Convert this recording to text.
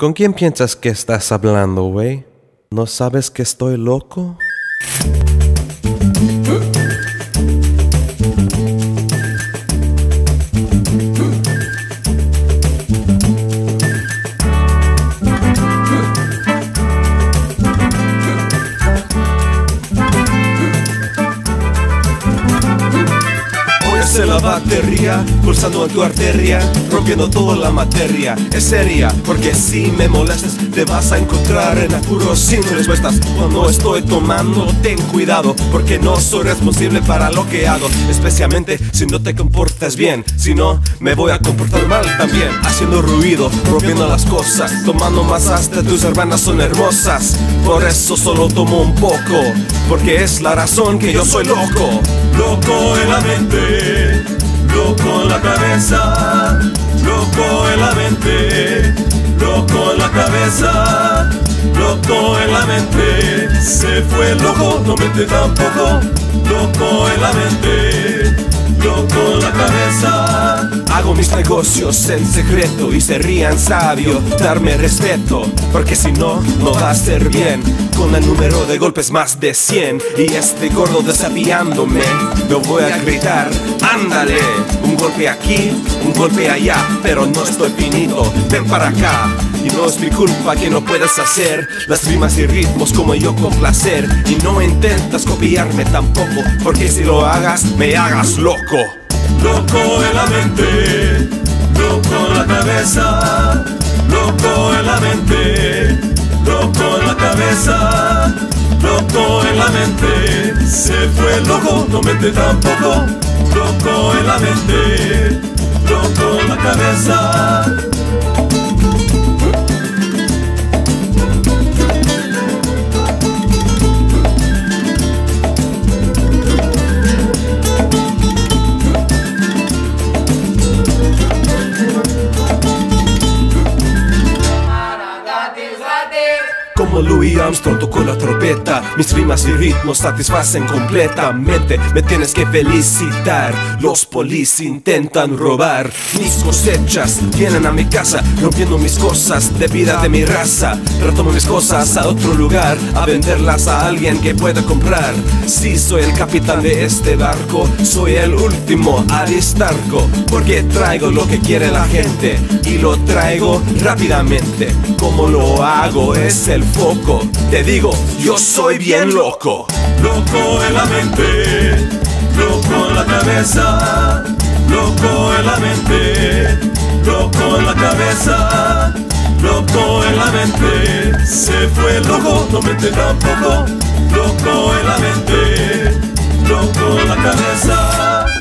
¿Con quién piensas que estás hablando, güey? ¿No sabes que estoy loco? Batería, pulsando en tu arteria, rompiendo toda la materia. Es seria, porque si me molestas, te vas a encontrar en apuros sin respuestas. Cuando estoy tomando, ten cuidado, porque no soy responsable para lo que hago. Especialmente si no te comportas bien, si no, me voy a comportar mal también. Haciendo ruido, rompiendo las cosas, tomando más hasta tus hermanas son hermosas. Por eso solo tomo un poco, porque es la razón que yo soy loco. Loco en la mente, loco en la cabeza, loco en la mente, loco en la cabeza, loco en la mente. Se fue loco, no mente tampoco, loco en la mente, loco en la cabeza. Hago mis negocios en secreto y se rían sabio, darme respeto, porque si no, no va a ser bien. Con el número de golpes más de 100 y este gordo desafiándome, lo voy a gritar, ándale, un golpe aquí, un golpe allá, pero no estoy finito, ven para acá. Y no es mi culpa que no puedas hacer las rimas y ritmos como yo con placer. Y no intentas copiarme tampoco, porque si lo hagas, me hagas loco. Loco en la mente, loco en la cabeza, loco en la mente, loco en la cabeza, loco en la mente. Se fue loco, no mente tampoco, loco en la mente, loco en la cabeza. Louis Armstrong tocó la trompeta. Mis rimas y ritmos satisfacen completamente. Me tienes que felicitar. Los polis intentan robar. Mis cosechas vienen a mi casa Rompiendo mis cosas de vida de mi raza. Retomo mis cosas a otro lugar A venderlas a alguien que pueda comprar. Si soy el capitán de este barco. Soy el último Aristarco Porque traigo lo que quiere la gente Y lo traigo rápidamente. Como lo hago es el foco. Te digo, yo soy bien loco. Loco en la mente, loco en la cabeza, loco en la mente, loco en la cabeza, loco en la mente. Se fue loco, no mente tampoco, loco en la mente, loco en la cabeza.